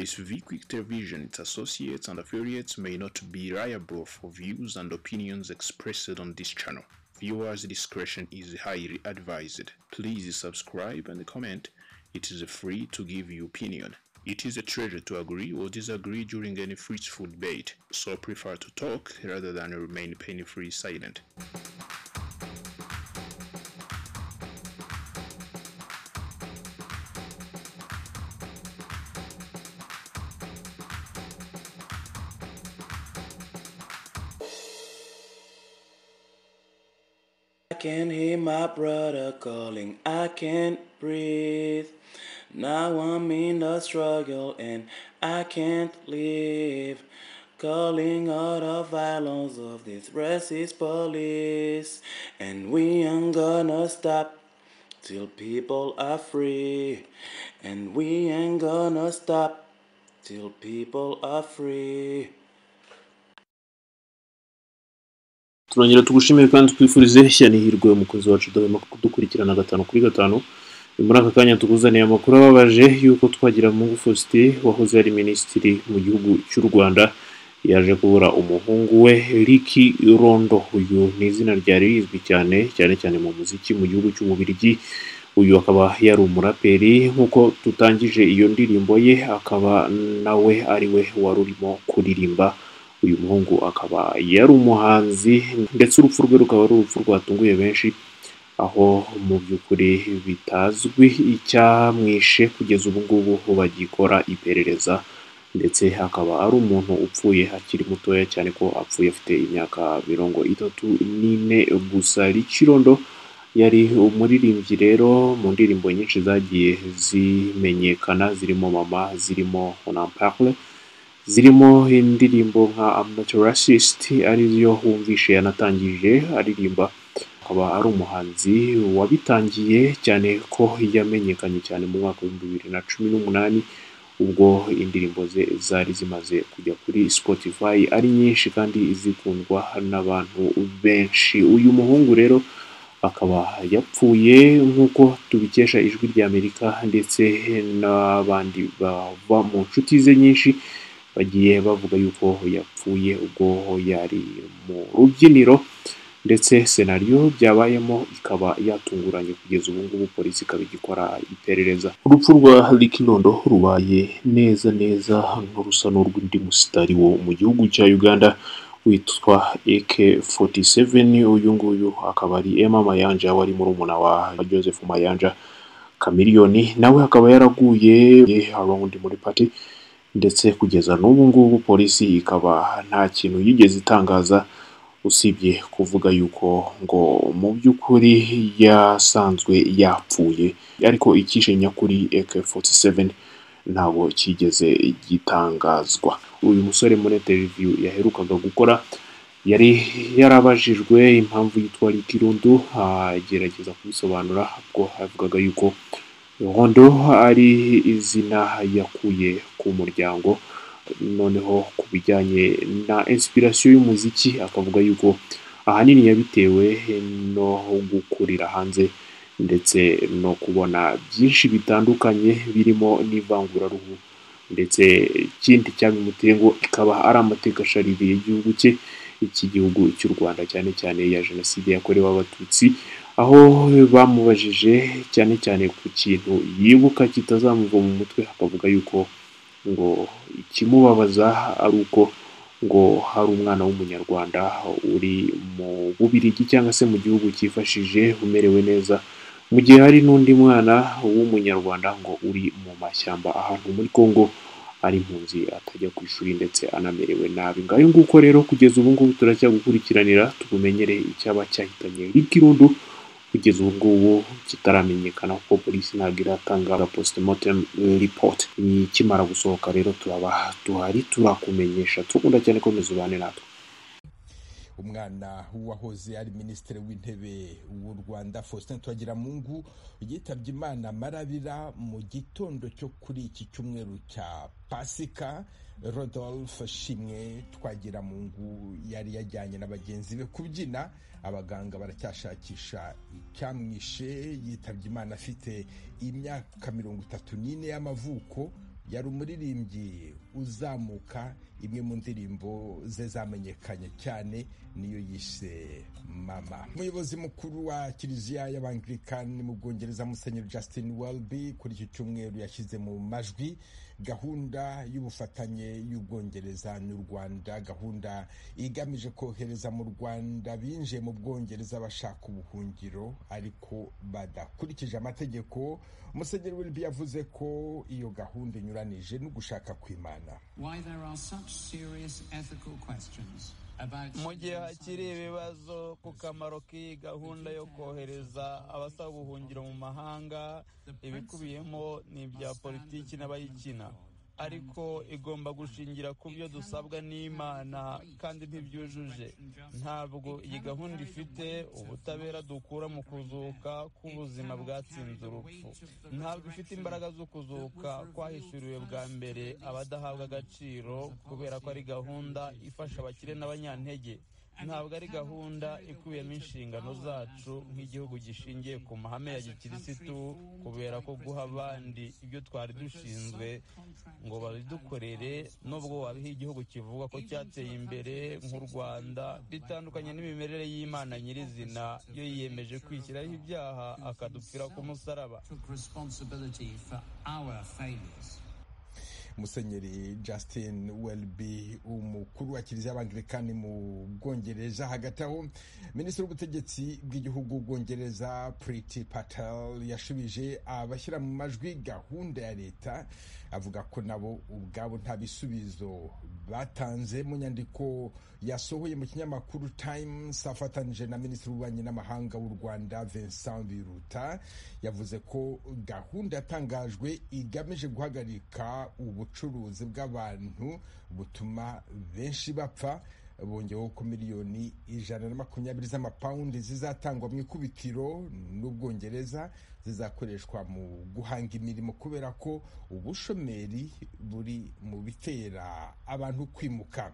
This V-Quick Television, its associates and affiliates may not be liable for views and opinions expressed on this channel. Viewers' discretion is highly advised. Please subscribe and comment. It is free to give your opinion. It is a treasure to agree or disagree during any fruitful debate, so prefer to talk rather than remain painfully silent. I can hear my brother calling, I can't breathe. Now I'm in the struggle and I can't live. Calling out the violence of this racist police. And we ain't gonna stop till people are free. And we ain't gonna stop till people are free. Turongera tugushimire kandi twifurize ishyano ihirwe umukozi wacu udahwema kudukurikirana gatanu kuri gatanu. Muri aka kanya tukuzaniye amakuru ababaje y'uko twagira mungu faustin wahoze ari minisitiri mu gihugu cy'u rwanda. Yaje kubura umuhungu we Ricky rondo. Uyu ni izina ryari rizwi cyane cyane cyane mu muziki mu gihugu cy'umubirigi uyu akaba yari umuraperi. Nk'uko tutangije iyo ndirimbo ye akaba nawe ari we wari urimo kuririmba. Uyu muhungu akaba yari umuhanzi ndetse urupfu rwe rukaba ari urupfu rwatunguye benshi aho mu by'ukuri bitazwi icyamwishe kugeza ubu ngubu bagikora iperereza ndetse akaba ari umuntu upfuye akiri mutoya cyane ko apfuye afite imyaka mirongo itatu n'ine gusa Rikirondo yari umuririmbyi rero mu ndirimbo nyinshi zagiye zimenyekana zirimo mama zirimo onampare zirimo indirimbo nka amatorasisiti ariyo wumvishe yanatangije aririmba. Akaba ari umuhanzi wabitangiye cyane ko yamenyekanye cyane mu mwaka w'ibihumbi bibiri na cumi n'umunani. Ubwo indirimbo ze zari zimaze kujya kuri Spotify ari nyinshi kandi zikundwa n'abantu benshi. Uyu muhungu rero akaba yapfuye nk'uko tubikesha ijwi ry'Amerika ndetse n'abandi bava mu nshuti ze nyinshi. Bagiye bavuga yuko yapfuye ubwo yari mu rubyiniro ndetse senariyo byabayemo ikaba yatunguranye kugeza ubu ngubu polisi ikaba igikora iperereza. Urupfu rwa Ricky Rondo rubaye neza neza nk'urusa n'urw'undi musitari wo mu gihugu cya Uganda witwa AK47 uyu nguyu akaba ari Emma Mayanja wari murumuna wa Joseph Mayanja Chameleone. Nawe akaba yaraguye around muri party. Ndetse kugeza n'ubu ngubu polisi ikaba nta kintu yigeze itangaza usibye kuvuga yuko ngo mu by'ukuri yasanzwe yapfuye ariko icyishe nyakuri AK47 ntabwo cyigeze gitangazwa. Uyu musore muri interview yaherukaga gukora yari yarabajijwe impamvu yitwa Ricky Rondo agerageza kubisobanura ubwo yavugaga yuko Rondo ari izina yakuye ku muryango? Noneho ku bijyanye na inspiration y'umuziki akavuga yuko ahanini yabitewe no gukurira hanze ndetse no kubona byinshi bitandukanye birimo n'ivanguraruhu. Ndetse ikindi cyabimuteye ngo ikaba ari amateka ashaririye igihugu cye iki gihugu cy'u Rwanda cyane cyane ya jenoside yakorewe abatutsi aho bamubajije cyane cyane ku kintu yibuka kitazamuva mu mutwe akavuga yuko ngo ikimubabaza ari uko ngo hari umwana w'umunyarwanda uri mu bubirigi cyangwa se mu gihugu cyifashije umerewe neza mu gihe hari n'undi mwana w'umunyarwanda ngo uri mu mashyamba ahantu muri Congo ari impunzi atajya ku ishuri ndetse anamerewe nabi. Ngayo nguko rero kugeza ubu ngubu turacyagukurikiranira tubumenyere icyaba cyahitanye Ricky Rondo kugeza ubu ngubu kitaramenyekana kuko polisi ntabwo iratanga postmortem report. Ikimara gusohoka rero turaba tuhari turakumenyesha tukunda cyane komeza ubane natwe. Umwana wahoze ari minisitiri w'intebe w'u rwanda faustin twagiramungu yitabye imana marabira mu gitondo cyo kuri iki cyumweru cya pasika. Rodolphe shimwe twagiramungu yari yajyanye na bagenzi be kubyina. Abaganga baracyashakisha icyamwishe. Yitabye imana afite imyaka mirongo itatu n'ine y'amavuko. Yari umuririmbyi uzamuka imwe mu ndirimbo ze zamenyekanye cyane niyo yise mama. Umuyobozi mukuru wa kiliziya y'abangirikani mu bwongereza musenyeri justin welby kuri iki cyumweru yashyize mu majwi gahunda y'ubufatanye y'ubwongereza n'u rwanda gahunda igamije kohereza mu rwanda binjiye mu bwongereza bashaka ubuhungiro ariko badakurikije amategeko. Musenyeri welby yavuze ko iyo gahunda inyuranije no gushaka kwimana. Mu gihe hakiri ibibazo ku kamaro k'iyi gahunda yo kohereza abasaba ubuhungiro mu mahanga ibikubiyemo ni ibya politiki n'abayikina. Ariko igomba gushingira ku byo dusabwa n'imana kandi ntibyujuje. Ntabwo iyi gahunda ifite ubutabera dukura mu kuzuka k'ubuzima bwatsinze urupfu. Ntabwo ifite imbaraga zo kuzuka kwahishuriwe bwa mbere abadahabwa agaciro kubera ko ari gahunda ifasha abakire n'abanyantege. Ntabwo ari gahunda ikubiyemo inshingano zacu nk'igihugu gishingiye ku mahame ya gikirisitu kubera ko guha abandi ibyo twari dushinzwe ngo babidukorere nubwo wabiha igihugu kivuga ko cyateye imbere nk'u rwanda bitandukanye n'imimerere y'imana nyirizina yo yiyemeje kwishyiraho ibyaha akadupfira ku musaraba. Musenyeri justin welby umukuru wa kiliziya y'abangirikani mu bwongereza. Hagati aho minisitiri w'ubutegetsi bw'igihugu bwongereza priti patel yashubije abashyira mu majwi gahunda ya leta avuga ko nabo ubwabo nta bisubizo batanze mu nyandiko yasohoye mu kinyamakuru times afatanije na minisitiri w'ububanyi n'amahanga w'u rwanda vincent biruta yavuze ko gahunda yatangajwe igamije guhagarika ubucuruzi bw'abantu butuma benshi bapfa bongeyeho ko miliyoni ijana na makumyabiri z'amapawundi zizatangwa mu ikubitiro n'ubwongereza zizakoreshwa mu guhanga imirimo kubera ko ubushomeri buri mu bitera abantu kwimuka.